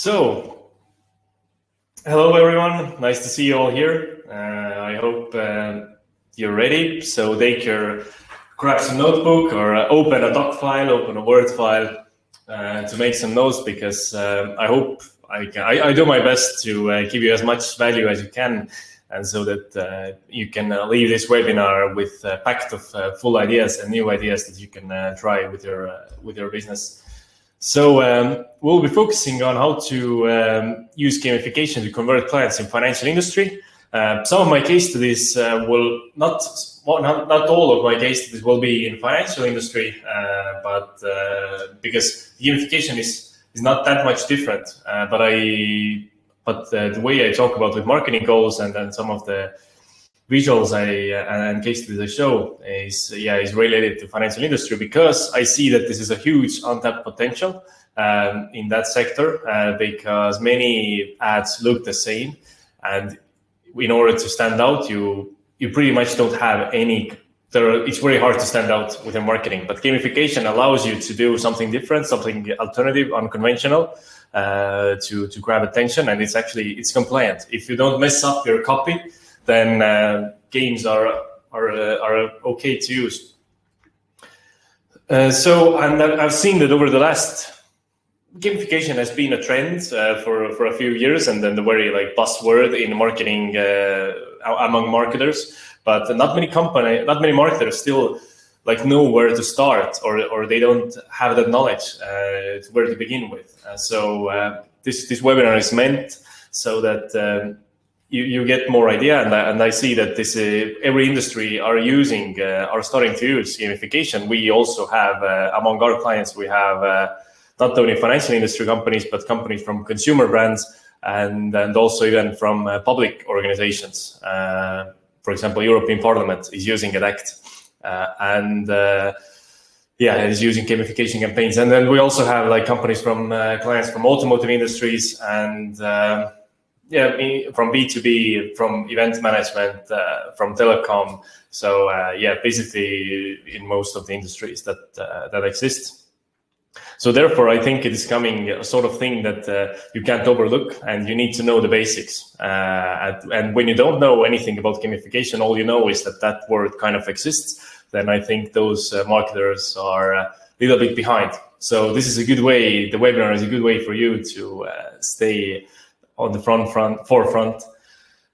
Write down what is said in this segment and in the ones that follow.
So, hello everyone. Nice to see you all here. Uh, I hope uh, you're ready. So take your, grab some notebook or uh, open a doc file, open a Word file uh, to make some notes because uh, I hope I can. I, I, do my best to uh, give you as much value as you can, and so that you can leave this webinar with a packed of full ideas and new ideas that you can try with your with your business. So um, we'll be focusing on how to um, use gamification to convert clients in financial industry. Uh, some of my case studies uh, will not, well, not, not all of my case studies will be in financial industry, uh, but uh, because gamification is is not that much different. Uh, but I but uh, the way I talk about with marketing goals and then some of the visuals I uh, and case studies I show is yeah is related to financial industry because I see that this is a huge untapped potential um, in that sector uh, because many ads look the same. And in order to stand out you you pretty much don't have any it's very hard to stand out with your marketing. But gamification allows you to do something different something alternative unconventional uh, to to grab attention. And it's actually it's compliant. If you don't mess up your copy then uh, games are are uh, are okay to use. Uh, so, and I've seen that over the last gamification has been a trend uh, for for a few years, and then the very like buzzword in marketing uh, among marketers. But not many company, not many marketers still like know where to start, or or they don't have that knowledge uh, where to begin with. so this this webinar is meant so that. Um, you, you get more idea and I, and I see that this uh, every industry are using uh, are starting to use gamification. We also have uh, among our clients we have uh, not only financial industry companies but companies from consumer brands and and also even from uh, public organizations. Uh, for example, European Parliament is using Adact and yeah, is using gamification campaigns. And then we also have like companies from clients from automotive industries and um, yeah, from B2B, from event management, uh, from telecom. So uh, yeah, basically in most of the industries that uh, that exist. So therefore, I think it is coming a sort of thing that uh, you can't overlook, and you need to know the basics. Uh, and when you don't know anything about gamification, all you know is that that word kind of exists. Then I think those uh, marketers are a little bit behind. So this is a good way. The webinar is a good way for you to stay on the front front forefront.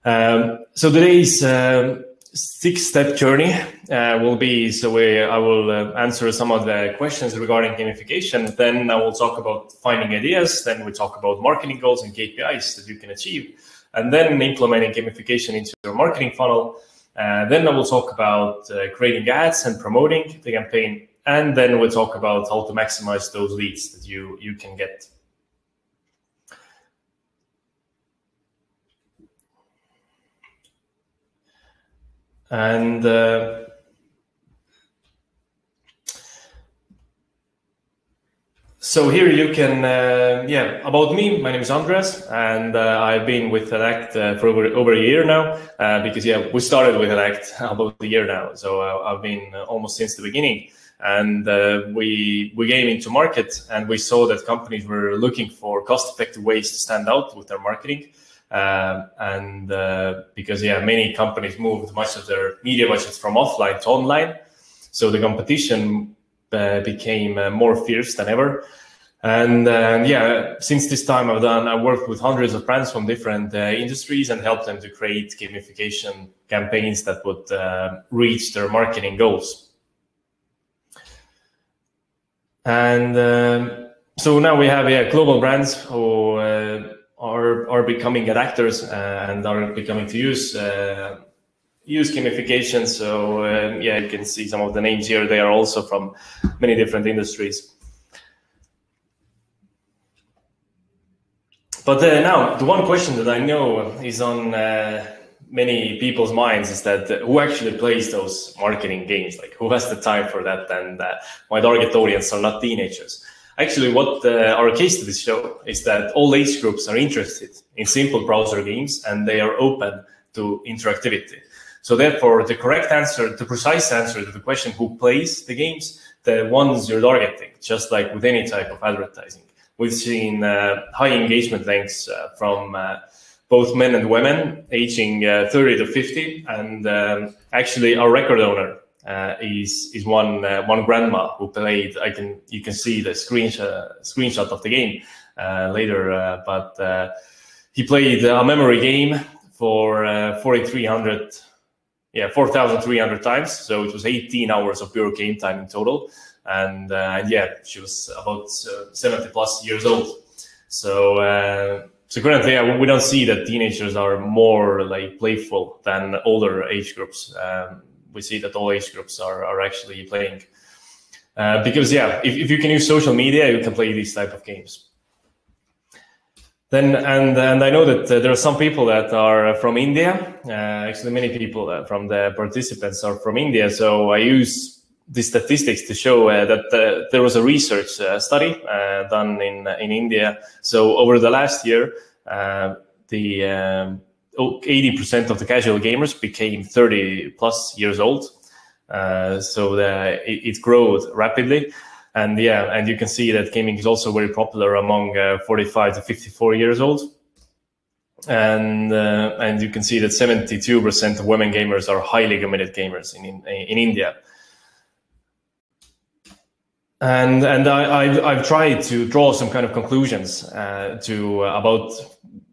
Um, so today's um, six-step journey uh, will be so we, I will uh, answer some of the questions regarding gamification. Then I will talk about finding ideas. Then we talk about marketing goals and KPIs that you can achieve, and then implementing gamification into your marketing funnel. Uh, then I will talk about uh, creating ads and promoting the campaign, and then we'll talk about how to maximize those leads that you you can get. And uh, so here you can, uh, yeah, about me. My name is Andres, and uh, I've been with Adact uh, for over, over a year now. Uh, because yeah, we started with Adact about a year now, so uh, I've been almost since the beginning. And we we came into market, and we saw that companies were looking for cost-effective ways to stand out with their marketing. Um, and uh, because yeah, many companies moved much of their media budgets from offline to online, so the competition uh, became uh, more fierce than ever. And uh, yeah, since this time I've done, I worked with hundreds of brands from different uh, industries and helped them to create gamification campaigns that would uh, reach their marketing goals. And um, so now we have yeah, global brands who are are becoming actors uh, and are becoming to use uh, use gamification. So um, yeah, you can see some of the names here. They are also from many different industries. But uh, now, the one question that I know is on uh, many people's minds is that uh, who actually plays those marketing games? Like, who has the time for that? And uh, my target audience are not teenagers. Actually, what uh, our case studies show is that all age groups are interested in simple browser games and they are open to interactivity. So therefore, the correct answer, the precise answer to the question who plays the games, the ones you're targeting, just like with any type of advertising. we've seen uh, high engagement lengths uh, from uh, both men and women aging 30 to 50. And um, actually, our record owner is is one one grandma who played. I can you can see the screenshot screenshot of the game later, but he played a memory game for 4,300 yeah 4,300 times. So it was 18 hours of pure game time in total and uh, and yeah, she was about uh, 70 plus years old. So uh, so currently, yeah, we don't see that teenagers are more like playful than older age groups. Um, we see that all age groups are are actually playing. Uh, because yeah, if, if you can use social media, you can play these type of games. Then and and I know that uh, there are some people that are from India. Uh, actually, many people from the participants are from India. So I use the statistics to show uh, that uh, there was a research uh, study done in in India. So over the last year, the um, 80% of the casual gamers became 30 plus years old. Uh, so the, it, it growed rapidly. And yeah, and you can see that gaming is also very popular among 45 to 54 years old and uh, and you can see that 72% of women gamers are highly committed gamers in in, in India and and I, I've, I've tried to draw some kind of conclusions uh, to uh, about,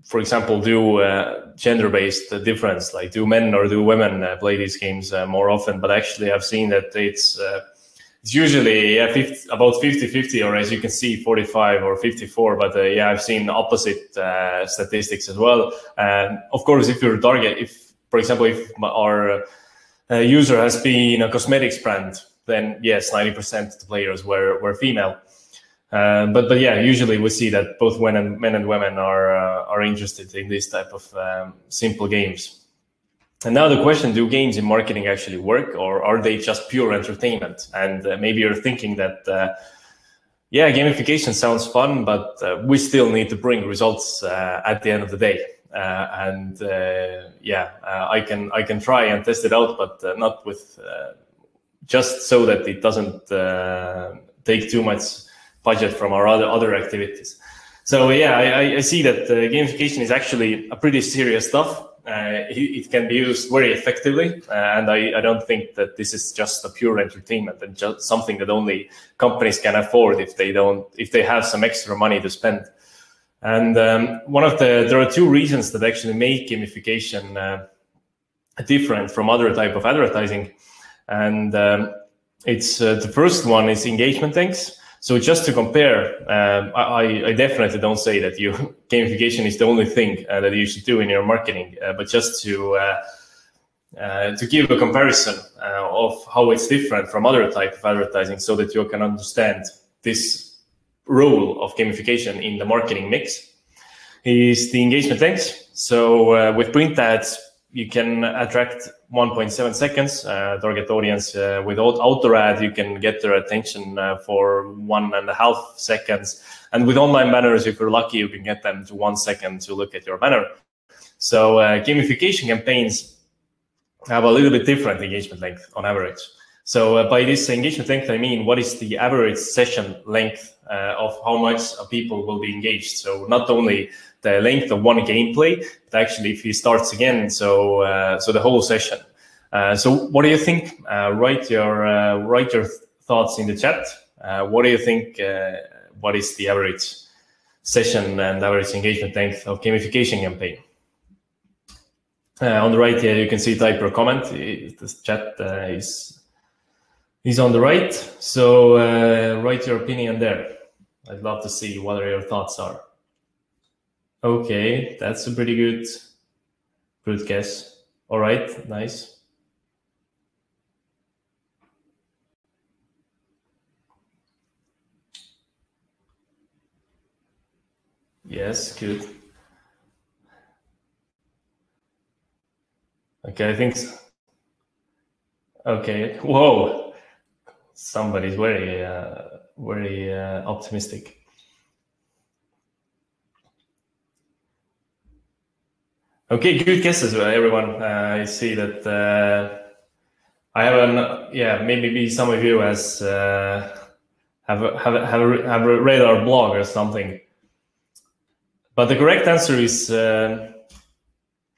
for example, do uh, gender-based difference, like do men or do women uh, play these games uh, more often? But actually, I've seen that it's uh, it's usually yeah, 50, about 50-50, or as you can see, 45 or 54. But yeah, I've seen opposite statistics as well. And of course, if you're target, if for example, if our user has been a cosmetics brand then yes, 90% of the players were, were female. Uh, but but yeah, usually we see that both men and men and women are uh, are interested in this type of um, simple games. And now the question: Do games in marketing actually work, or are they just pure entertainment? And uh, maybe you're thinking that, uh, yeah, gamification sounds fun, but uh, we still need to bring results uh, at the end of the day. and yeah, I can I can try and test it out, but not with just so that it doesn't uh, take too much budget from our other other activities. So yeah, I, I see that uh, gamification is actually a pretty serious stuff. Uh, it, it, can be used very effectively, uh, and I, I, don't think that this is just a pure entertainment and just something that only companies can afford if they don't if they have some extra money to spend. And um, one of the there are two reasons that actually make gamification uh, different from other type of advertising. And um, it's uh, the first one is engagement lengths. So just to compare, um, I, I, definitely don't say that you gamification is the only thing uh, that you should do in your marketing, uh, but just to uh, uh, to give a comparison uh, of how it's different from other type of advertising, so that you can understand this role of gamification in the marketing mix, is the engagement lengths. So with print ads, you can attract 1.7 seconds. Uh, target audience uh, with auto ad you can get their attention uh, for one and a half seconds. And with online banners if you're lucky you can get them to one second to look at your banner. So uh, gamification campaigns have a little bit different engagement length on average. So uh, by this engagement length i mean what is the average session length uh, of how much people will be engaged? So not only the length of one gameplay, but actually if he starts again, so uh, so the whole session. Uh, so what do you think? Uh, write your uh, write your thoughts in the chat. Uh, what do you think? Uh, what is the average session and average engagement length of gamification campaign? on the right here, you can see type your comment. This chat is is on the right. So write your opinion there. I'd love to see what are your thoughts are. Okay, that's a pretty good good guess. All right, nice. Yes, good. Okay, I think so. Okay. Whoa. Somebody's very uh, very uh, optimistic. Okay, good guesses, everyone. Uh, I see that uh, I have an yeah maybe some of you as uh, have have have, read our blog or something. But the correct answer is uh,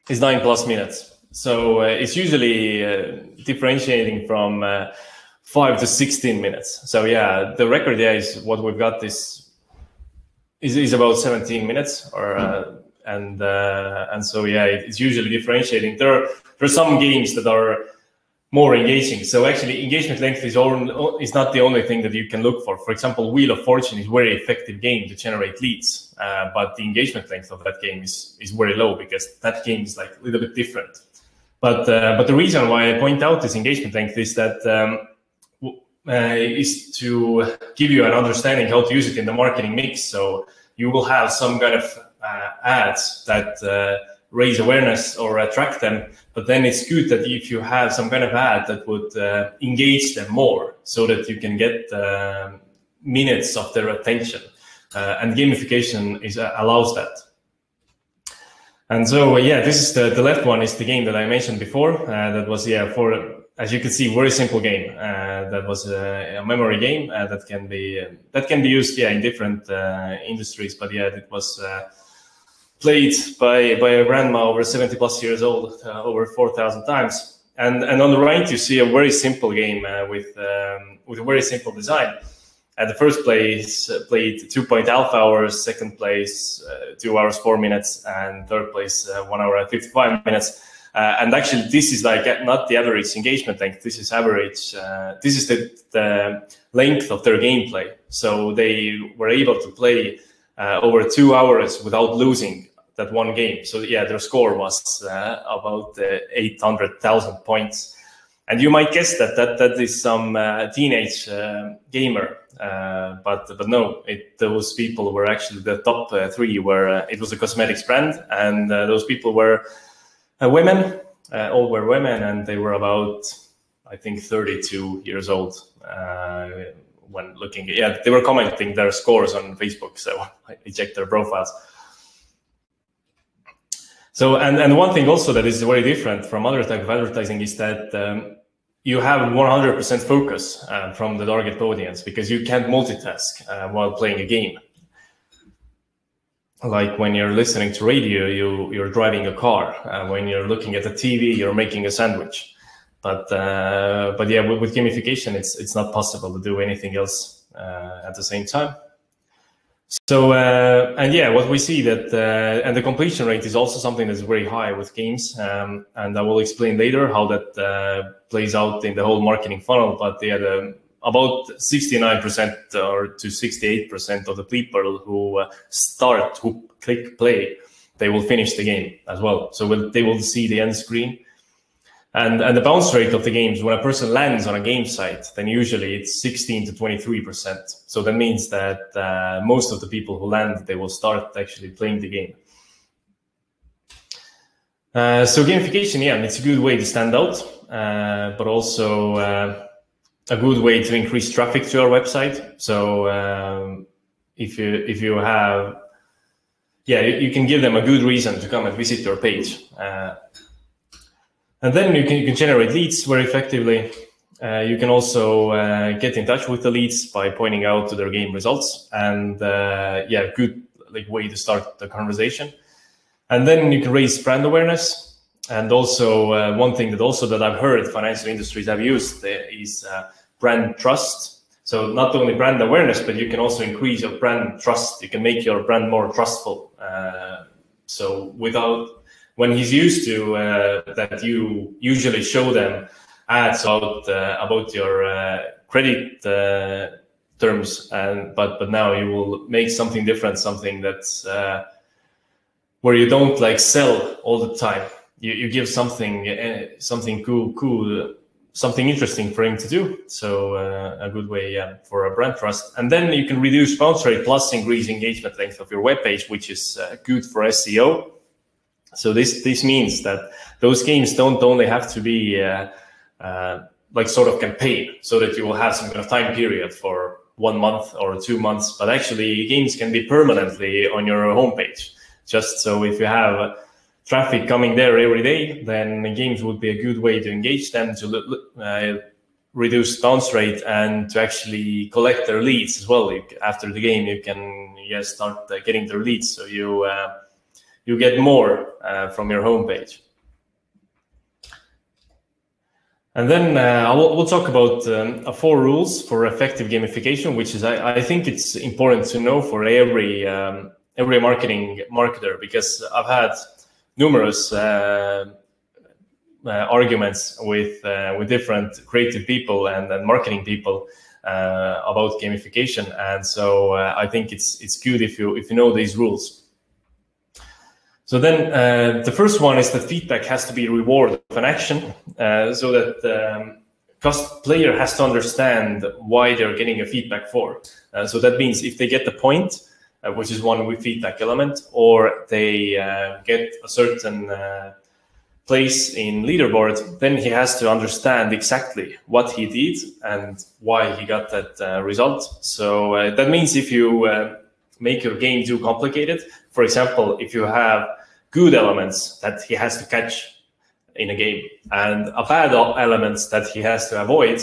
is nine plus minutes. So uh, it's usually uh, differentiating from uh, five to sixteen minutes. So yeah, the record yeah is what we've got is is, is about seventeen minutes or. Uh, and uh, and so yeah, it's usually differentiating. There are there are some games that are more engaging. So actually, engagement length is, all, is not the only thing that you can look for. For example, Wheel of Fortune is a very effective game to generate leads, uh, but the engagement length of that game is is very low because that game is like a little bit different. But uh, but the reason why I point out this engagement length is that. Um, uh, is to give you an understanding how to use it in the marketing mix. So you will have some kind of ads that uh, raise awareness or attract them. But then it's good that if you have some kind of ad that would uh, engage them more so that you can get uh, minutes of their attention. Uh, and gamification is, uh, allows that. And so, yeah, this is the, the left one is the game that I mentioned before. that was, yeah, for, as you can see, very simple game. that was a, a memory game that can be, that can be used, yeah, in different industries. But yeah, it was, played by by a grandma over 70 plus years old uh, over 4,000 times. And and on the right you see a very simple game uh, with um, with a very simple design. At the first place uh, played two point alpha hours, second place uh, two hours four minutes, and third place uh, one hour and 55 minutes. Uh, and actually, this is like not the average engagement length. This is average. this is the, the length of their gameplay. So they were able to play uh, over two hours without losing that one game. So yeah, their score was uh, about uh, 800,000 points. And you might guess that that, that is some uh, teenage uh, gamer, uh, but but no, it, those people were actually the top three. Where it was a cosmetics brand, and those people were women. all were women, and they were about I think 32 years old when looking yeah, they were commenting their scores on Facebook. So I checked their profiles. So, and, and one thing also that is very different from other type of advertising is that um, you have 100% focus uh, from the target audience because you can't multitask uh, while playing a game. Like when you're listening to radio, you, you're driving a car. Uh, when you're looking at the TV, you're making a sandwich. But uh, but yeah, with, with, gamification, it's it's not possible to do anything else uh, at the same time. So uh, and yeah, what we see that uh, and the completion rate is also something that's very high with games, um, and I will explain later how that uh, plays out in the whole marketing funnel. But yeah, the, about 69% or to 68% of the people who uh, start who click play, they will finish the game as well. So they will see the end screen and, and the bounce rate of the games, when a person lands on a game site, then usually it's 16 to 23%. So that means that uh, most of the people who land, they will start actually playing the game. Uh, so gamification, yeah, it's a good way to stand out, uh, but also uh, a good way to increase traffic to your website. So um, if you if you have, yeah, you, you, can give them a good reason to come and visit your page. And then you can, you can generate leads very effectively. Uh, you can also uh, get in touch with the leads by pointing out to their game results, and uh, yeah, good like way to start the conversation. And then you can raise brand awareness. And also uh, one thing that also that I've heard financial industries have used uh, is uh, brand trust. So not only brand awareness, but you can also increase your brand trust. You can make your brand more trustful. so without when he's used to uh, that you usually show them ads about uh, about your uh, credit uh, terms. And but but now you will make something different something that's uh, where you don't like sell all the time. You, you give something uh, something cool cool something interesting for him to do. So a good way yeah, for a brand trust. And then you can reduce bounce rate plus increase engagement length of your web page which is good for seo so this this means that those games don't only have to be uh, uh, like sort of campaign, so that you will have some kind of time period for one month or two months, but actually games can be permanently on your homepage. Just so if you have traffic coming there every day, then the games would be a good way to engage them to uh, reduce bounce rate and to actually collect their leads as well. You, after the game, you can yeah, start uh, getting their leads, so you uh, you get more uh, from your homepage. And then uh, will, we'll talk about um, four rules for effective gamification, which is I, I think it's important to know for every um, every marketing marketer because I've had numerous uh, uh, arguments with uh, with different creative people and, and marketing people uh, about gamification, and so uh, I think it's it's good if you if you know these rules. So then uh, the first one is that feedback has to be reward of an action uh, so that um, player has to understand why they're getting a feedback for. Uh, so that means if they get the point, uh, which is one with feedback element, or they uh, get a certain uh, place in leaderboard, then he has to understand exactly what he did and why he got that result. So that means if you make your game too complicated, for example, if you have good elements that he has to catch in a game and a bad elements that he has to avoid,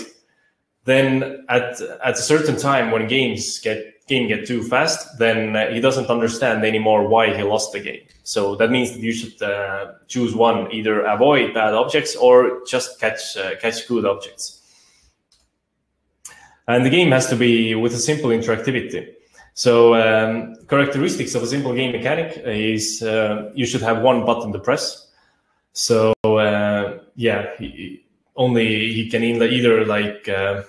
then at at a certain time when games get game get too fast, then uh, he doesn't understand anymore why he lost the game. So that means that you should uh, choose one: either avoid bad objects or just catch uh, catch good objects. And the game has to be with a simple interactivity. So um, characteristics of a simple game mechanic is uh, you should have one button to press. So uh, yeah, he, only he can either like uh,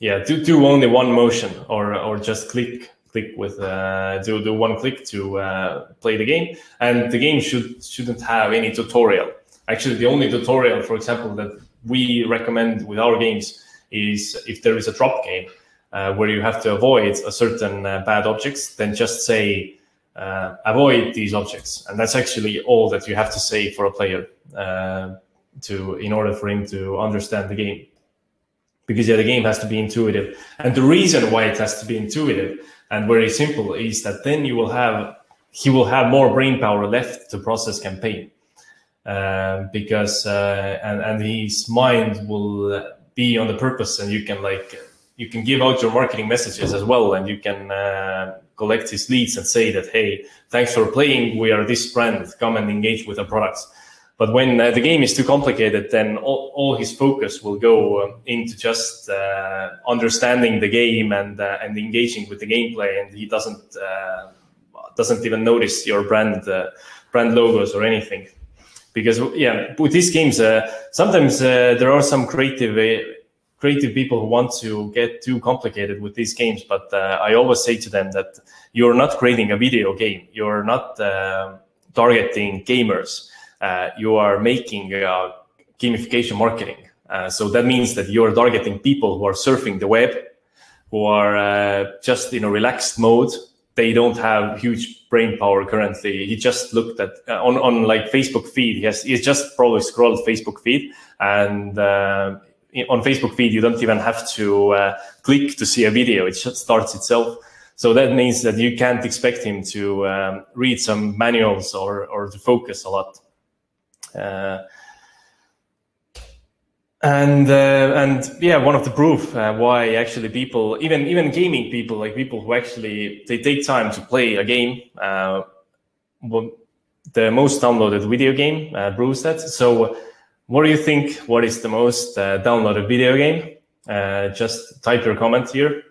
yeah do, do only one motion or or just click click with uh, do do one click to uh, play the game, and the game should shouldn't have any tutorial. Actually, the only tutorial, for example, that we recommend with our games is if there is a drop game uh, where you have to avoid a certain uh, bad objects, then just say uh, avoid these objects, and that's actually all that you have to say for a player uh, to in order for him to understand the game. Because yeah, the game has to be intuitive, and the reason why it has to be intuitive and very simple is that then you will have he will have more brain power left to process campaign. Uh, because and and his mind will be on the purpose and you can like you can give out your marketing messages as well and you can uh, collect his leads and say that hey thanks for playing. We are this brand. Come and engage with our products. But when uh, the game is too complicated then all, all his focus will go um, into just uh, understanding the game and uh, and engaging with the gameplay and he doesn't uh, doesn't even notice your brand uh, brand logos or anything. Because yeah with these games sometimes there are some creative creative people who want to get too complicated with these games. But uh, I always say to them that you're not creating a video game. You're not uh, targeting gamers. Uh, you are making uh, gamification marketing. Uh, so that means that you're targeting people who are surfing the web, who are uh, just in a relaxed mode. They don't have huge brain power currently. He just looked at on on like Facebook feed. He has he's just probably scrolled Facebook feed and on Facebook feed, you don't even have to uh, click to see a video. It just starts itself. So that means that you can't expect him to um, read some manuals or, or to focus a lot. Uh, and uh, and yeah, one of the proof uh, why actually people, even even gaming people, like people who actually they take time to play a game. Uh, the most downloaded video game uh, proves that. So what do you think? What is the most uh, downloaded video game? Uh, just type your comment here.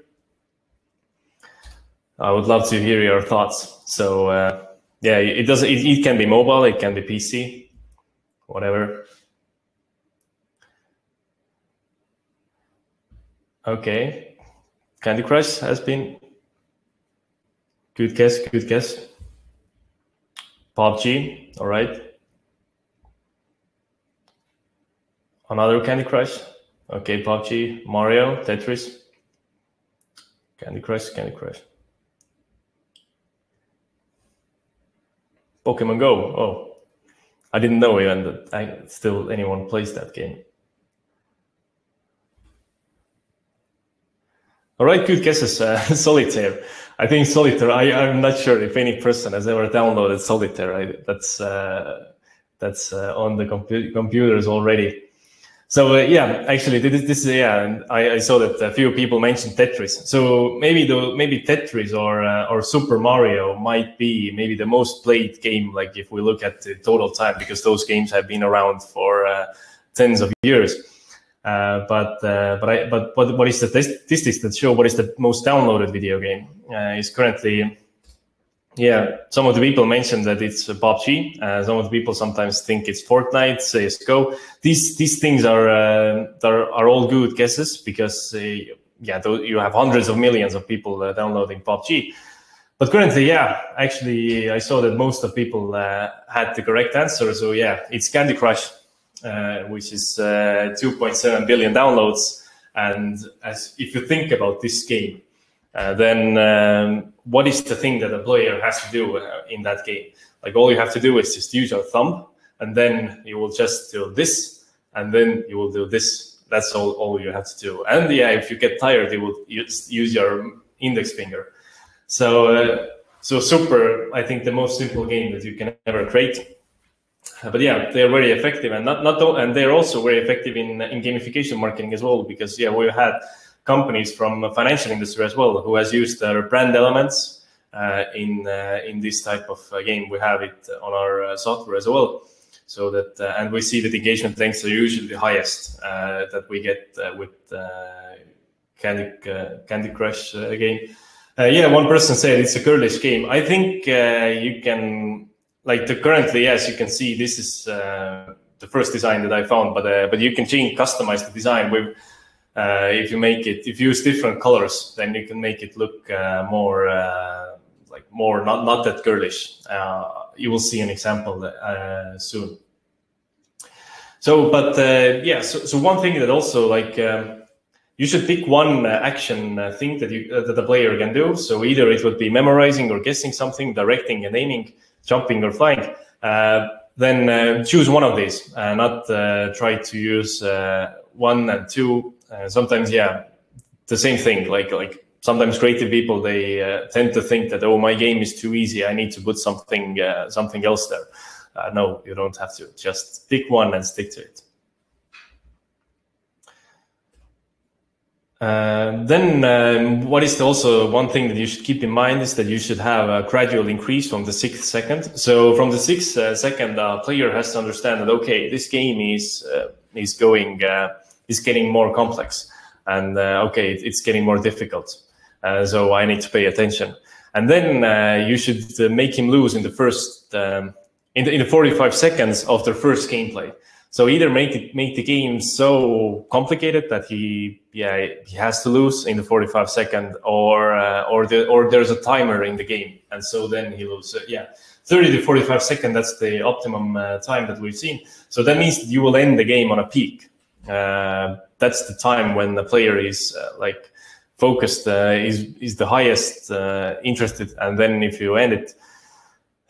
I would love to hear your thoughts. So uh, yeah, it does. It, it can be mobile. It can be PC, whatever. Okay, Candy Crush has been good guess. Good guess. PUBG. All right. Another Candy Crush. Okay, PUBG, Mario, Tetris. Candy Crush, Candy Crush. Pokemon Go. Oh, I didn't know even that I, still anyone plays that game. All right, good guesses. Uh, solitaire. I think solitaire. I, I'm not sure if any person has ever downloaded solitaire. I, that's uh, that's uh, on the compu- computers already. So uh, yeah, actually, this, this yeah, I, I, saw that a few people mentioned Tetris. So maybe the maybe Tetris or uh, or Super Mario might be maybe the most played game. Like if we look at the total time, because those games have been around for uh, tens of years. Uh, but uh, but I but what what is the statistics that show what is the most downloaded video game? Uh, is currently yeah, some of the people mentioned that it's PUBG. Uh, some of the people sometimes think it's Fortnite, CS:GO. These these things are uh, are, are all good guesses because uh, yeah, you have hundreds of millions of people uh, downloading PUBG. But currently, yeah, actually, I saw that most of people uh, had the correct answer. So yeah, it's Candy Crush, uh, which is 2.7 billion downloads. And as if you think about this game, then um, what is the thing that a player has to do uh, in that game? Like all you have to do is just use your thumb, and then you will just do this, and then you will do this. That's all, all you have to do. And yeah, if you get tired, you will use, use your index finger. So, uh, so super. I think the most simple game that you can ever create. But yeah, they're very effective, and not not and they're also very effective in in gamification marketing as well. Because yeah, we had companies from the financial industry as well who has used their brand elements uh, in uh, in this type of uh, game. We have it on our uh, software as well, so that uh, and we see that engagement lengths are usually the highest uh, that we get with Candy Candy Crush game. yeah, one person said it's a girlish game. I think you can like the currently yes, you can see this is the first design that I found, but but you can change customize the design with uh, if you make it, if you use different colors, then you can make it look uh, more uh, like more not not that girlish. Uh, you will see an example uh, soon. So, but uh, yeah, so, so one thing that also like um, you should pick one action thing that you that the player can do. So either it would be memorizing or guessing something, directing and aiming, jumping or flying. then choose one of these, not try to use one and two uh, sometimes, yeah, the same thing. Like like sometimes creative people they uh, tend to think that oh my game is too easy. I need to put something uh, something else there. Uh, no, you don't have to. Just pick one and stick to it. Uh, then um, what is also one thing that you should keep in mind is that you should have a gradual increase from the sixth second. So from the sixth uh, second, player has to understand that okay, this game is uh, is going is getting more complex. And uh, okay it's getting more difficult. Uh, so i need to pay attention. And then uh, you should uh, make him lose in the first um, in, the, in the 45 seconds of their first gameplay. So either make it make the game so complicated that he yeah he has to lose in the 45 second or uh, or the or there's a timer in the game. And so then he loses yeah 30 to 45 second that's the optimum uh, time that we've seen. So that means that you will end the game on a peak that's the time when the player is uh, like focused, uh, is is the highest interested, and then if you end it,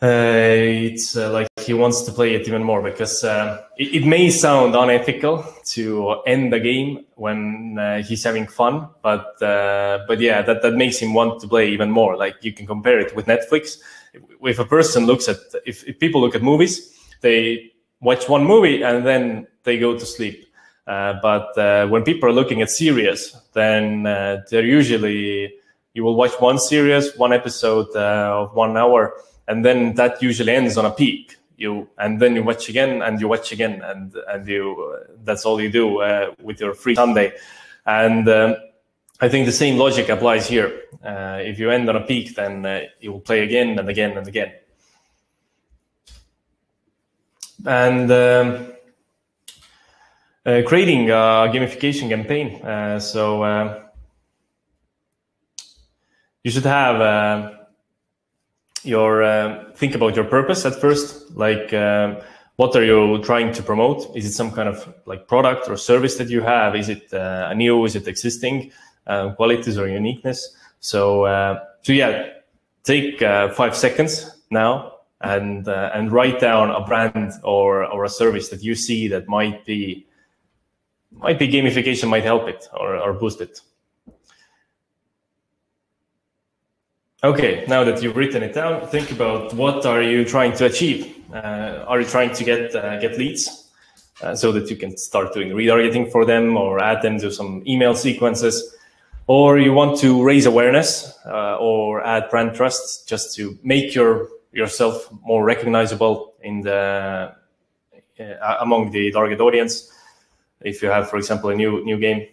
it's like he wants to play it even more because uh, it, it, may sound unethical to end the game when uh, he's having fun, but uh, but yeah, that, that makes him want to play even more. Like you can compare it with Netflix. If, if a person looks at, if, if people look at movies, they watch one movie and then they go to sleep. Uh, but uh, when people are looking at series, then uh, they're usually you will watch one series, one episode of one hour, and then that usually ends on a peak. You and then you watch again and you watch again, and and you that's all you do with your free Sunday, and. Um, I think the same logic applies here. Uh, if you end on a peak, then uh, you will play again and again and again. And um, uh, creating a gamification campaign. Uh, so uh, you should have your think about your purpose at first, like what are you trying to promote? Is it some kind of like product or service that you have? Is it uh, new? Is it existing uh, qualities or uniqueness? So, uh, so yeah, take five seconds now and and write down a brand or or a service that you see that might be might be gamification might help it or, or boost it. Okay, now that you've written it down, think about what are you trying to achieve? Uh, are you trying to get uh, get leads? uh, so that you can start doing retargeting for them or add them to some email sequences. Or you want to raise awareness uh, or add brand trust just to make your yourself more recognizable in the uh, among the target audience. If you have, for example, a new new game,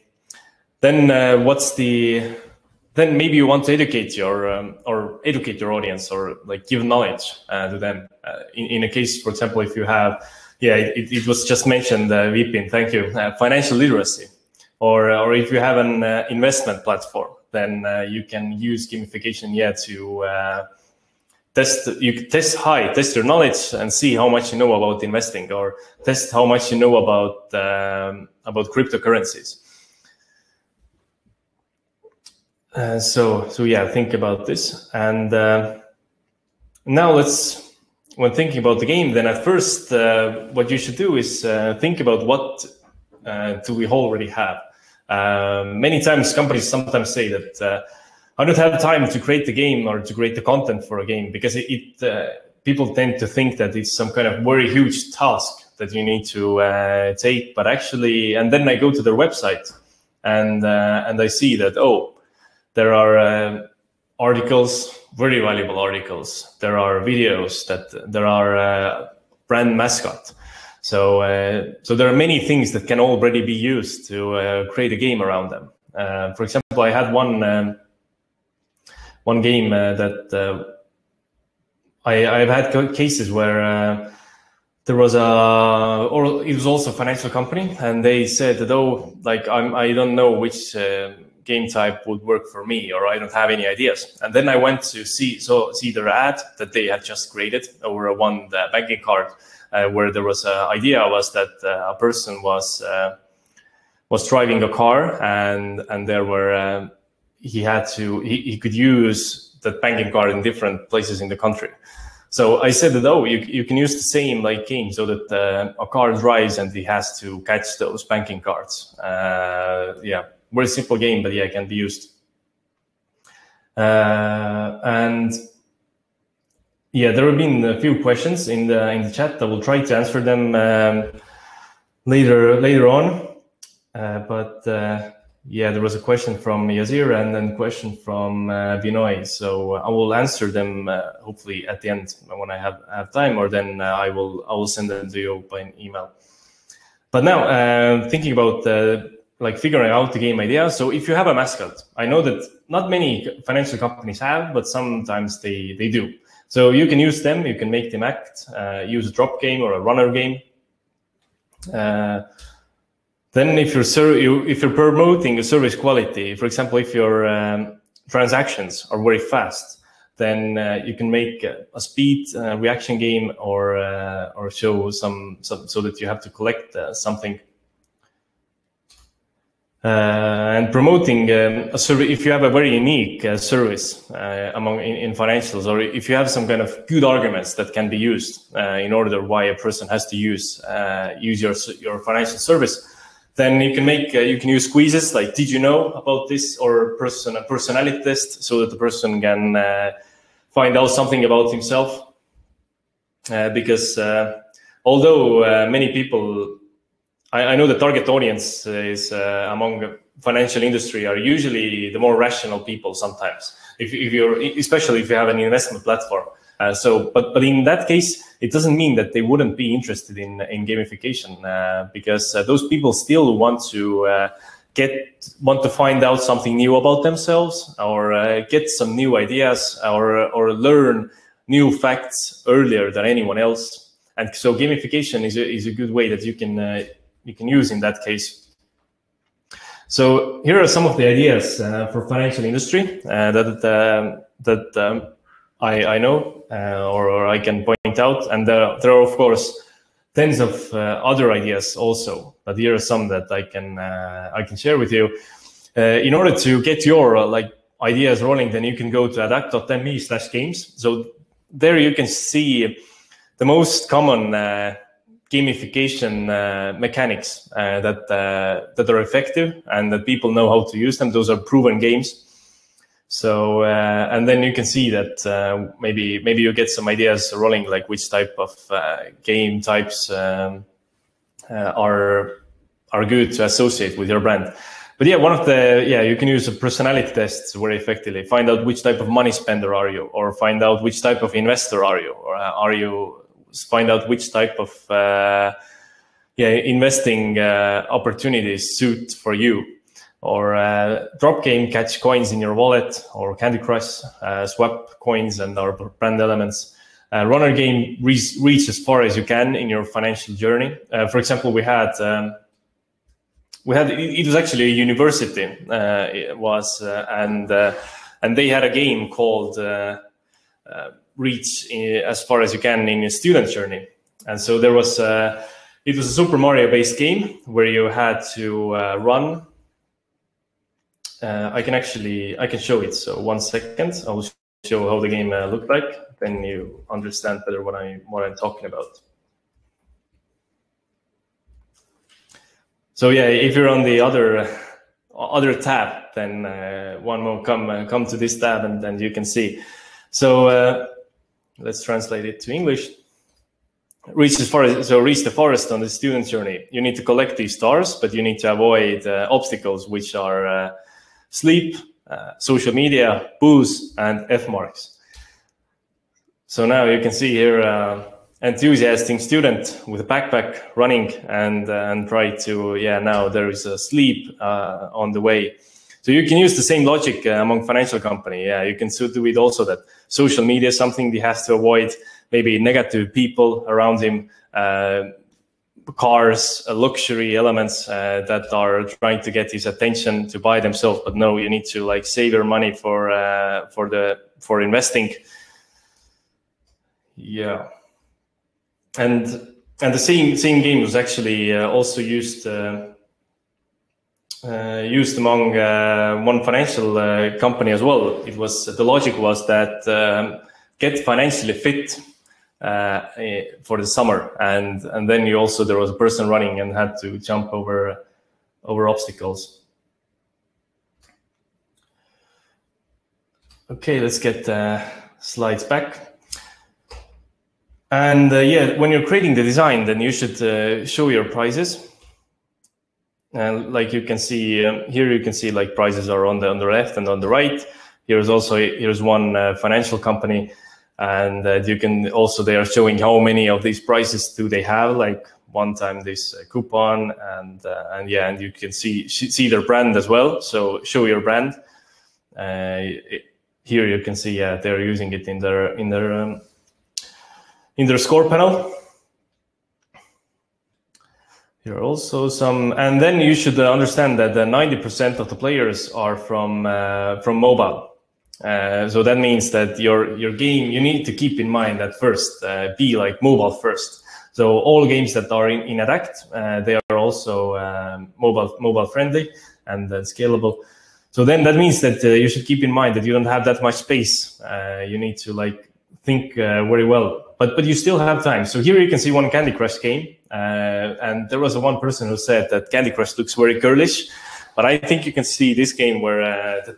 then uh, what's the then maybe you want to educate your um, or educate your audience or like give knowledge uh, to them. Uh, in, in a case, for example, if you have, yeah, it, it was just mentioned, uh, Vipin, thank you, uh, financial literacy, or or if you have an uh, investment platform, then uh, you can use gamification, yeah, to test you test high, test your knowledge and see how much you know about investing, or test how much you know about um, about cryptocurrencies uh, so so yeah, think about this. And uh, now let's when thinking about the game, then at first uh, what you should do is uh, think about what uh, do we already have. Um, many times companies sometimes say that I don't have time to create the game or to create the content for a game because it, it people tend to think that it's some kind of very huge task that you need to take. But actually, and then I go to their website and and I see that oh there are uh, articles, very valuable articles. There are videos that there are uh, brand mascot. So, uh, so there are many things that can already be used to uh, create a game around them. Uh, for example, I had one um, one game uh, that I, I've had cases where there was a or it was also a financial company and they said that oh like I'm, i don't know which uh, game type would work for me, or I don't have any ideas. And then I went to see so see their ad that they had just created over one banking card, uh, where there was an idea was that uh, a person was uh, was driving a car and and there were um, he had to he, he could use that banking card in different places in the country. So I said that, oh, you, you can use the same like game so that uh, a car drives and he has to catch those banking cards. Uh, yeah, very simple game, but yeah, can be used. Uh, and yeah, there have been a few questions in the in the chat. I will try to answer them um, later later on. Uh, but uh, yeah, there was a question from Yazir and then a question from uh. So I will answer them uh, hopefully at the end when I have have time, or then uh, I will I will send them to you by email. But now uh, thinking about the like figuring out the game idea. So if you have a mascot, I know that not many financial companies have, but sometimes they they do. So you can use them. You can make them act. Uh, use a drop game or a runner game. Then if you're you, if you're promoting a service quality, for example, if your um, transactions are very fast, then uh, you can make a speed uh, reaction game or uh, or show some, some so that you have to collect uh, something. Uh, and promoting um, a service if you have a very unique uh, service among in, in, financials or if you have some kind of good arguments that can be used in order why a person has to use use your your financial service then you can make uh, you can use quizzes like did you know about this or person a personality test so that the person can find out something about himself because although many people I, I know the target audience is uh, among financial industry are usually the more rational people sometimes. If, if you're, especially if you have an investment platform. Uh, so, but but in that case, it doesn't mean that they wouldn't be interested in in gamification uh, because uh, those people still want to uh, get want to find out something new about themselves or uh, get some new ideas or or learn new facts earlier than anyone else. And so, gamification is a, is a good way that you can uh, you can use in that case. So here are some of the ideas uh, for financial industry uh, that uh, that um, I, I, know uh, or, or, I can point out, and there, there are of course tens of uh, other ideas also. But here are some that I can uh, I can share with you. in order to get your like ideas rolling, then you can go to adact.me slash games. So there you can see the most common gamification uh, mechanics uh, that uh, that are effective and that people know how to use them. Those are proven games. So uh, and then you can see that uh, maybe maybe you get some ideas rolling like which type of uh, game types um, are are good to associate with your brand. But yeah, one of the yeah you can use a personality tests very effectively. Find out which type of money spender are you, or find out which type of investor are you, or are you find out which type of uh, yeah investing uh, opportunities suit for you or uh, drop game catch coins in your wallet or candy crush uh, swap coins and our brand elements uh, runner game reach, reach as far as you can in your financial journey uh, for example we had um, we had it was actually a university it was and and they had a game called reach as far as you can in a student journey. And so there was it was a Super Mario based game where you had to uh, run. Uh, I can actually I can show it. So one second, I'll show how the game uh, looked like. Then you understand better what I what I'm talking about. So yeah, if you're on the other other tab, then uh, one more come uh, come to this tab, and then you can see. So uh, let's translate it to English. Reach the forest, so reach the forest on the student journey. You need to collect these stars, but you need to avoid uh, obstacles, which are uh, sleep, uh, social media, booze, and F marks. So now you can see here uh, enthusiastic student with a backpack running and uh, and try to yeah now there is a sleep uh, on the way so you can use the same logic uh, among financial company. Yeah, you can do it also that social media is something he has to avoid. Maybe negative people around him, uh, cars, uh, luxury elements uh, that are trying to get his attention to buy themselves. But no, you need to like save your money for uh, for the for investing. Yeah, and and the same same game was actually uh, also used uh, used among uh, one financial uh, company as well. It was the logic was that um, get financially fit uh, eh, for the summer, and and then you also there was a person running and had to jump over over obstacles. Okay, let's get uh, slides back. And uh, yeah, when you're creating the design, then you should show your prices and like you can see um, here, you can see like prices are on the on the left and on the right. Here's also here's one uh, financial company, and uh, you can also they are showing how many of these prices do they have. Like one time this uh, coupon, and uh, and yeah, and you can see see their brand as well. So show your brand. Uh, it, here you can see yeah they're using it in their in their um, in their score panel here are also some, and then you should uh, understand that 90% of the players are from uh, from mobile. Uh, so that means that your your game you need to keep in mind that first uh, be like mobile first. So all games that are in, in Adact, uh, they are also um, mobile mobile friendly and uh, scalable. So then that means that you should keep in mind that you don't have that much space. you need to like think very well but but you still have time. So here you can see one Candy Crush game, uh, and there was a one person who said that Candy Crush looks very girlish, but I think you can see this game where uh,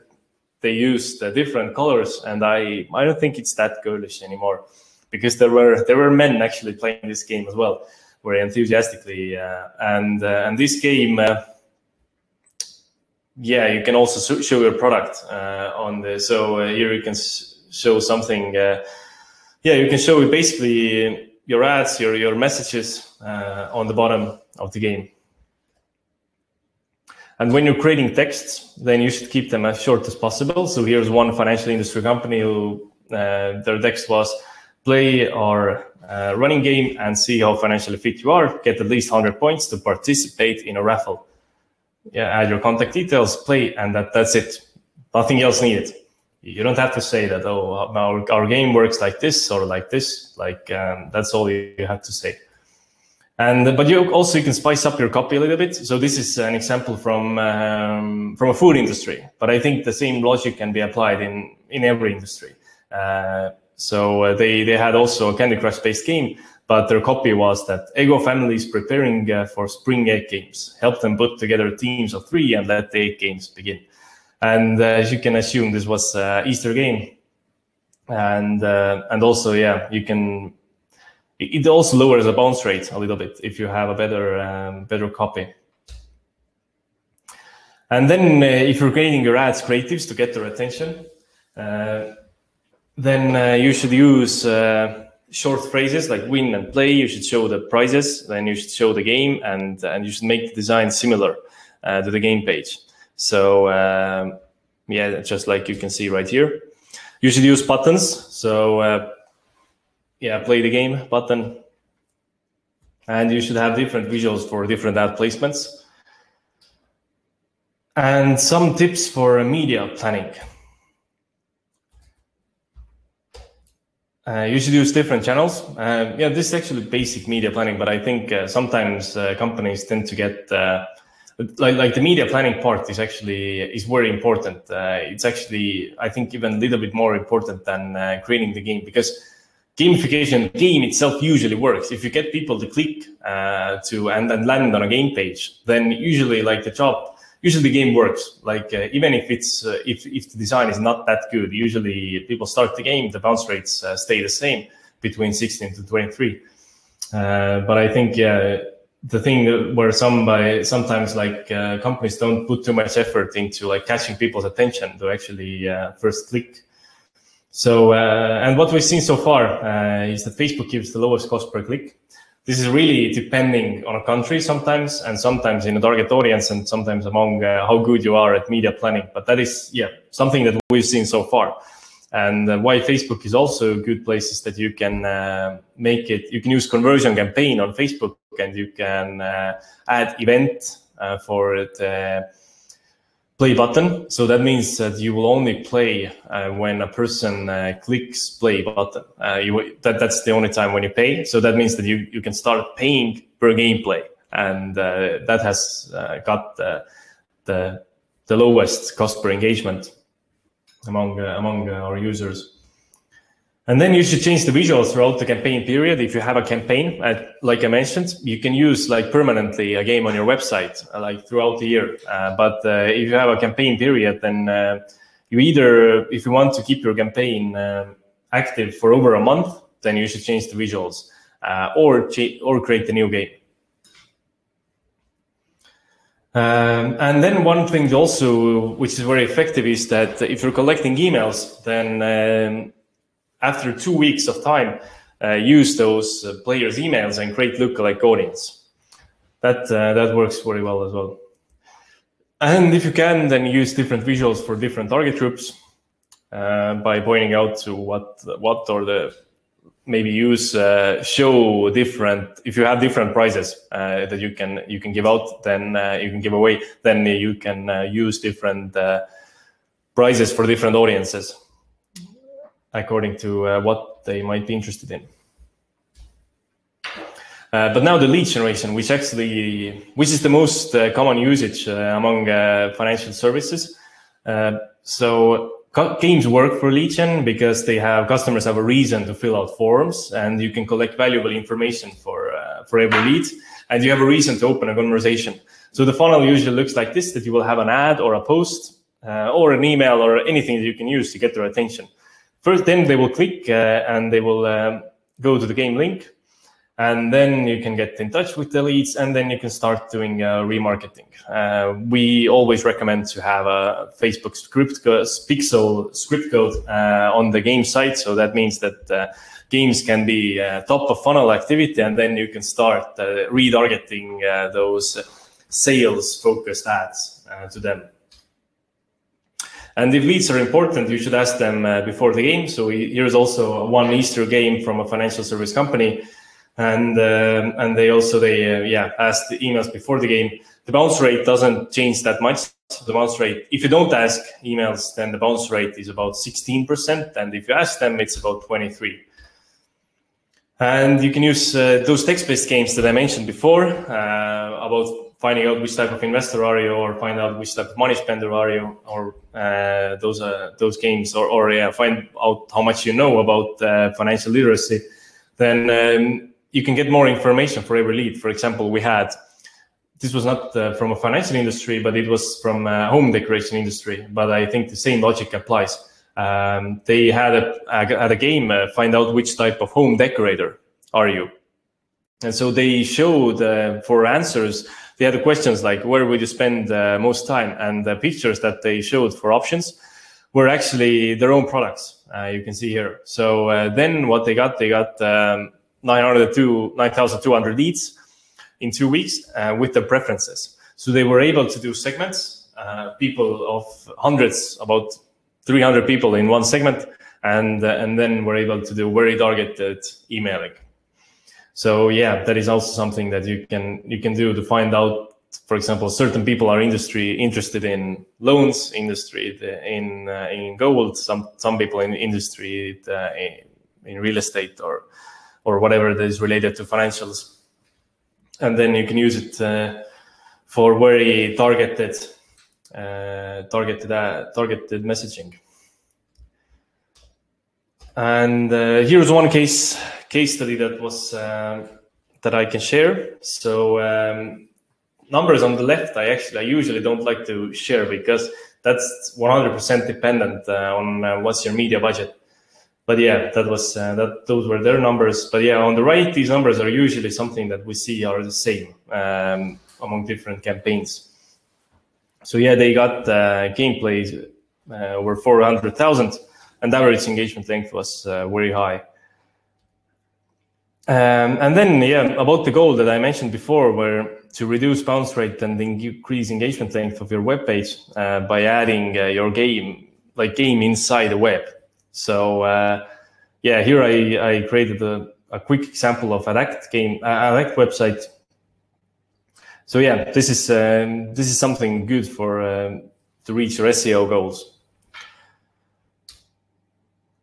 they used uh, different colors, and I I don't think it's that girlish anymore, because there were there were men actually playing this game as well, very enthusiastically, uh, and uh, and this game. Uh, yeah, you can also show your product on the. So here you can show something yeah, you can show basically your ads, your your messages on the bottom of the game. And when you're creating texts, then you should keep them as short as possible. So here's one financial industry company who uh, their text was play our uh, running game and see how financially fit you are. Get at least 100 points to participate in a raffle. Yeah, add your contact details, play, and that, that's it. Nothing else needed you don't have to say that oh our, our game works like this or like this like um, that's all you have to say and but you also you can spice up your copy a little bit. So this is an example from um, from a food industry but i think the same logic can be applied in in every industry. Uh, so uh, they they had also a candy crush based game but their copy was that ego families preparing uh, for spring egg games. Help them put together teams of three and let the egg games begin. And uh, as you can assume, this was Easter game, and uh, and also yeah, you can it also lowers the bounce rate a little bit if you have a better um, better copy. And then uh, if you're creating your ads creatives to get their attention, uh, then uh, you should use uh, short phrases like win and play. You should show the prizes, then you should show the game, and and you should make the design similar uh, to the game page. So um, yeah, just like you can see right here, you should use buttons. So uh, yeah, play the game button, and you should have different visuals for different ad placements. And some tips for media planning. Uh, you should use different channels. Uh, yeah, this is actually basic media planning, but I think uh, sometimes uh, companies tend to get uh, like like the media planning part is actually is very important. Uh, it's actually I think even a little bit more important than creating the game because gamification game itself usually works. If you get people to click to and, and land on a game page, then usually like the job usually the game works. Like uh, even if it's uh, if if the design is not that good, usually people start the game, the bounce rates uh, stay the same between 16 to 23. Uh, but I think yeah, the thing where some by sometimes like uh, companies don't put too much effort into like catching people's attention to actually uh, first click. So and what we've seen so far is that Facebook gives the lowest cost per click. This is really depending on a country sometimes and sometimes in a target audience and sometimes among uh, how good you are at media planning. But that is yeah something that we've seen so far. And uh, why facebook is also a good place is that you can uh, make it you can use conversion campaign on facebook and you can uh, add event uh, for it uh, play button. So that means that you will only play uh, when a person uh, clicks play button. Uh, you, that, that's the only time when you pay. So that means that you, you can start paying per gameplay. And uh, that has uh, got the, the, the, lowest cost per engagement among, uh, among our users. And then you should change the visuals throughout the campaign period. If you have a campaign, uh, like I mentioned, you can use like permanently a game on your website, uh, like throughout the year. Uh, but uh, if you have a campaign period, then uh, you either, if you want to keep your campaign uh, active for over a month, then you should change the visuals or or create a new game. Um, and then one thing also, which is very effective, is that if you're collecting emails, then um, after two weeks of time, uh, use those uh, players' emails and create lookalike audience. That uh, that works very well as well. And if you can, then use different visuals for different target groups uh, by pointing out to what what or the maybe use uh, show different if you have different prizes that you can you can give out then you can give away then you can use different prizes for different audiences according to uh, what they might be interested in. Uh, but now the lead generation, which actually, which is the most uh, common usage uh, among uh, financial services. Uh, so games work for lead gen because they have customers have a reason to fill out forms, and you can collect valuable information for for every lead, and you have a reason to open a conversation. So the funnel usually looks like this: that you will have an ad or a post or an email or anything that you can use to get their attention. First, then they will click uh, and they will um, go to the game link. And then you can get in touch with the leads and then you can start doing uh, remarketing. Uh, we always recommend to have a Facebook script pixel script code uh, on the game site. So that means that uh, games can be uh, top of funnel activity and then you can start retargeting those sales focused ads to them. And if leads are important, you should ask them uh, before the game. So here's also one Easter game from a financial service company, and uh, and they also they uh, yeah ask the emails before the game. The bounce rate doesn't change that much. The bounce rate, if you don't ask emails, then the bounce rate is about 16%, and if you ask them, it's about 23. And you can use uh, those text-based games that I mentioned before uh, about finding out which type of investor are you, or find out which type of money spender are you, or uh, those uh, those games, or or yeah, find out how much you know about uh, financial literacy, then um, you can get more information for every lead. For example, we had this was not uh, from a financial industry, but it was from a home decoration industry. But I think the same logic applies. Um, they had a, had a game uh, find out which type of home decorator are you? And so they showed uh, for answers, they had questions like, where would you spend uh, most time? And the pictures that they showed for options were actually their own products. Uh, you can see here. So uh, then what they got, they got um, 9,200 leads in two weeks uh, with the preferences. So they were able to do segments, uh, people of hundreds, about 300 people in one segment, and and then we're able to do very targeted emailing. So yeah, that is also something that you can you can do to find out. For example, certain people are industry interested in loans industry, in uh, in gold. Some some people in industry uh, in, in real estate or or whatever that is related to financials, and then you can use it uh, for very targeted uh, targeted uh, targeted messaging. And uh, here's one case case study that was um, that I can share. So um, numbers on the left, I actually I usually don't like to share because that's 100% dependent uh, on uh, what's your media budget. But yeah, that was uh, that those were their numbers. But yeah, on the right, these numbers are usually something that we see are the same um, among different campaigns. So yeah, they got uh, gameplays uh, over 400,000 and average engagement length was uh, very high. Um, and then, yeah, about the goal that I mentioned before, where to reduce bounce rate and increase engagement length of your web page uh, by adding uh, your game, like game inside the web. So, uh, yeah, here I, I created a, a quick example of Adact game, uh, Adact website. So yeah, this is um, this is something good for um, to reach your SEO goals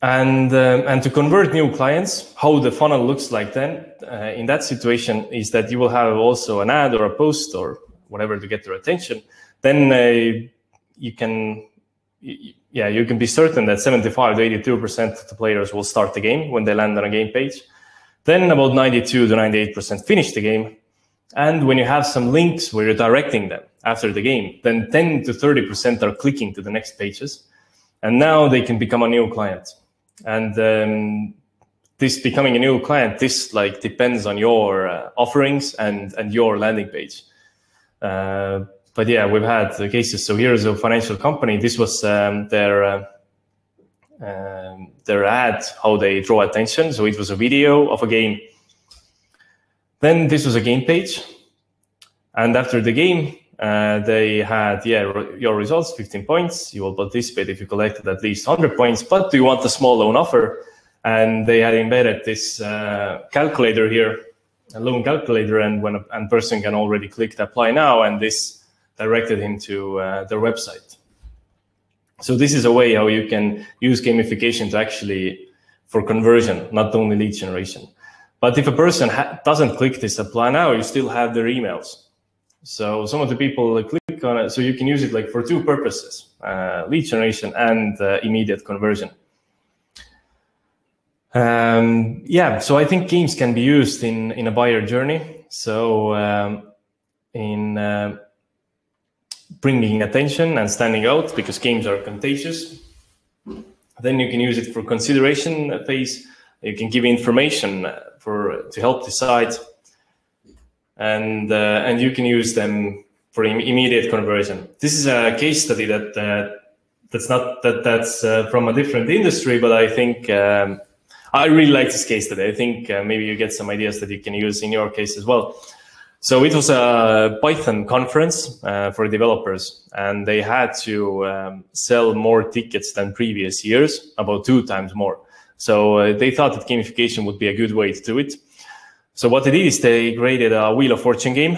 and um, and to convert new clients how the funnel looks like then uh, in that situation is that you will have also an ad or a post or whatever to get their attention. Then uh, you can yeah you can be certain that 75 to 82 percent of the players will start the game when they land on a game page. Then about 92 to 98 percent finish the game. And when you have some links where you're directing them after the game then 10 to 30 percent are clicking to the next pages. And now they can become a new client and um, this becoming a new client this like depends on your uh, offerings and and your landing page. Uh, but yeah we've had cases. So here's a financial company. This was um, their uh, um, their ad how they draw attention. So it was a video of a game. Then this was a game page. And after the game uh, they had, yeah, your results, 15 points. You will participate if you collected at least 100 points, but do you want a small loan offer? And they had embedded this uh, calculator here, a loan calculator, and when a and person can already click apply now, and this directed him to uh, their website. So this is a way how you can use gamification to actually for conversion, not only lead generation. But if a person doesn't click this apply now, you still have their emails. So some of the people click on it. So you can use it like for two purposes, uh, lead generation and uh, immediate conversion. Um, yeah, so I think games can be used in, in a buyer journey. So um, in uh, bringing attention and standing out because games are contagious. Then you can use it for consideration phase. You can give information for to help decide and uh, and you can use them for Im immediate conversion. This is a case study that uh, that's not that that's uh, from a different industry, but I think um, I really like this case study. I think uh, maybe you get some ideas that you can use in your case as well. So it was a Python conference uh, for developers, and they had to um, sell more tickets than previous years, about two times more. So uh, they thought that gamification would be a good way to do it. So what they did is they created a Wheel of Fortune game,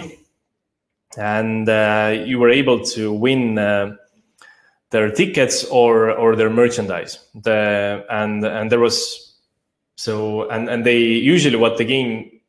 and uh, you were able to win uh, their tickets or or their merchandise. The and and there was so and and they usually what the game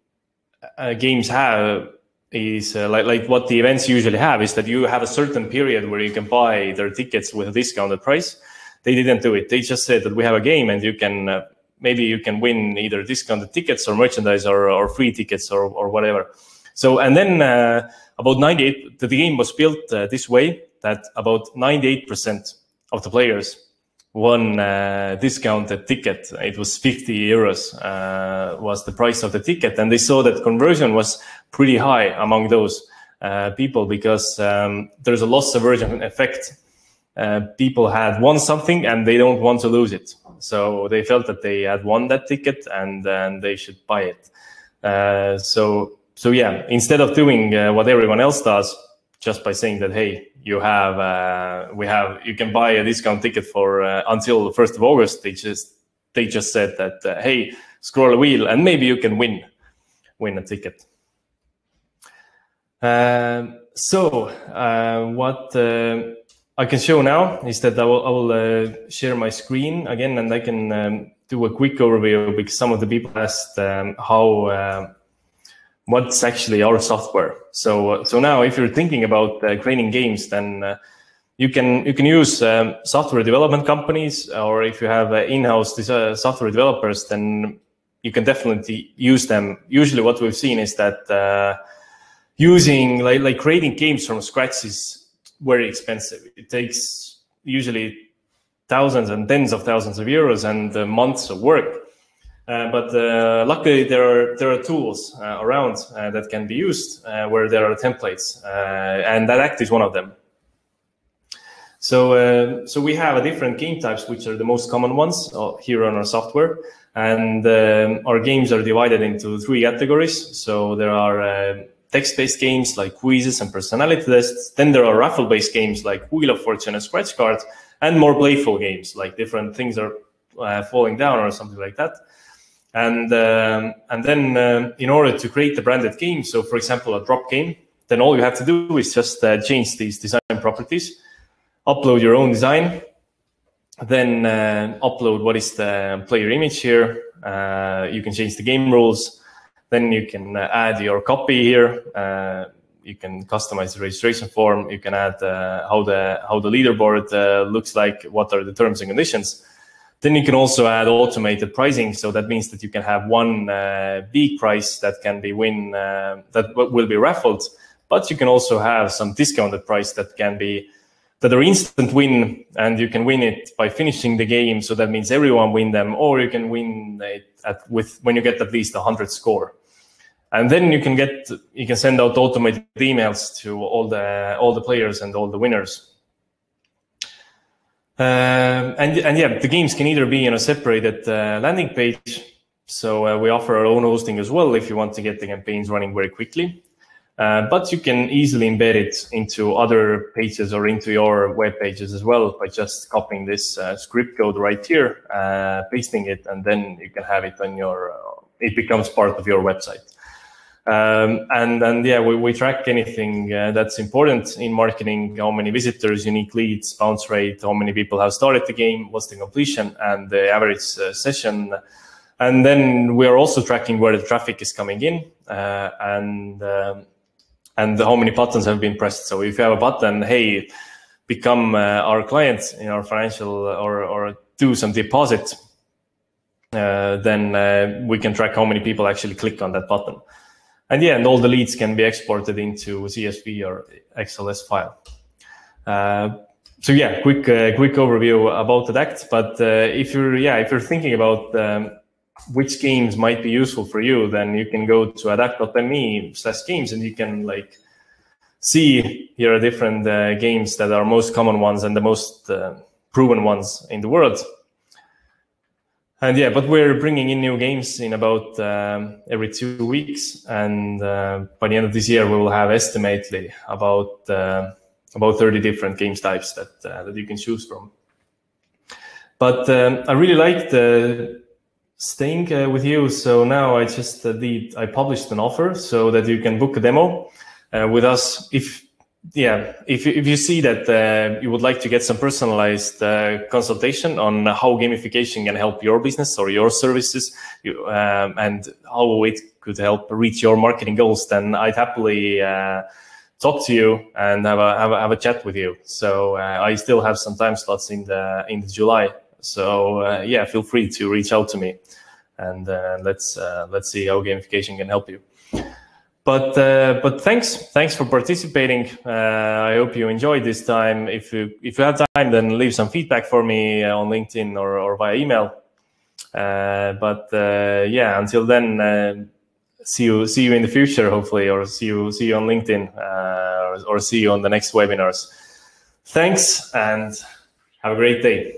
uh, games have is uh, like like what the events usually have is that you have a certain period where you can buy their tickets with a discounted price. They didn't do it. They just said that we have a game and you can uh, maybe you can win either discounted tickets or merchandise or, or free tickets or, or whatever. So, and then uh, about 98, the game was built uh, this way that about 98% of the players one uh, discounted ticket. It was 50 euros uh, was the price of the ticket, and they saw that conversion was pretty high among those uh, people because um, there's a loss aversion effect. Uh, people had won something and they don't want to lose it, so they felt that they had won that ticket and and they should buy it. Uh, so so yeah, instead of doing uh, what everyone else does, just by saying that hey you have uh, we have you can buy a discount ticket for uh, until the first of August. They just they just said that hey, scroll a wheel and maybe you can win win a ticket. Um, so what I can show now is that I will, I will uh, share my screen again and I can um, do a quick overview because some of the people asked um, how what's actually our software. So, so now if you're thinking about uh, creating games, then uh, you can you can use um, software development companies, or if you have uh, in-house uh, software developers, then you can definitely use them. Usually, what we've seen is that uh, using like like creating games from scratch is very expensive. It takes usually thousands and tens of thousands of euros and uh, months of work. Uh, but uh, luckily, there are there are tools uh, around uh, that can be used uh, where there are templates, and Adact is one of them. So so we have a different game types, which are the most common ones here on our software, and um, our games are divided into three categories. So there are text-based games like quizzes and personality tests. Then there are raffle-based games like Wheel of Fortune and Scratch Cards, and more playful games like different things are falling down or something like that. And um, and then um, in order to create the branded game, so for example a drop game, then all you have to do is just uh, change these design properties, upload your own design, then uh, upload what is the player image here. Uh, you can change the game rules. Then you can uh, add your copy here. Uh, you can customize the registration form. You can add uh, how the how the leaderboard looks like. What are the terms and conditions? Then you can also add automated pricing. So that means that you can have one uh, big price that can be win uh, that will be raffled, but you can also have some discounted price that can be that are instant win, and you can win it by finishing the game. So that means everyone win them, or you can win it at with when you get at least a hundred score. And then you can get you can send out automated emails to all the all the players and all the winners um, and, and yeah, the games can either be on a separated uh, landing page. So uh, we offer our own hosting as well if you want to get the campaigns running very quickly. Uh, but you can easily embed it into other pages or into your web pages as well by just copying this uh, script code right here, uh, pasting it, and then you can have it on your, uh, it becomes part of your website. Um, and and yeah, we, we track anything uh, that's important in marketing: how many visitors, unique leads, bounce rate, how many people have started the game, what's the completion, and the average uh, session. And then we are also tracking where the traffic is coming in uh, and um, and how many buttons have been pressed. So if you have a button, hey, become uh, our client in our financial or or do some deposit, uh, then uh, we can track how many people actually click on that button and yeah, and all the leads can be exported into CSV or XLS file. Uh, so yeah, quick uh, quick overview about Adact. But uh, if you're yeah if you're thinking about um, which games might be useful for you, then you can go to adact.me slash games and you can like see here are different uh, games that are most common ones and the most uh, proven ones in the world. And yeah, but we're bringing in new games in about um, every two weeks, and uh, by the end of this year, we will have estimately about uh, about thirty different games types that uh, that you can choose from. But um, I really liked uh, staying uh, with you, so now I just uh, did I published an offer so that you can book a demo with us if yeah, if, if you see that uh, you would like to get some personalized uh, consultation on how gamification can help your business or your services you, um, and how it could help reach your marketing goals, then I'd happily uh, talk to you and have a, have a, have a chat with you. So uh, I still have some time slots in the in July. So uh, yeah, feel free to reach out to me and uh, let's let's see how gamification can help you. But uh, but thanks thanks for participating. Uh, I hope you enjoyed this time. If you if you have time, then leave some feedback for me on LinkedIn or, or via email. Uh, but uh, yeah, until then, uh, see you see you in the future, hopefully, or see you see you on LinkedIn, or, or see you on the next webinars. Thanks and have a great day.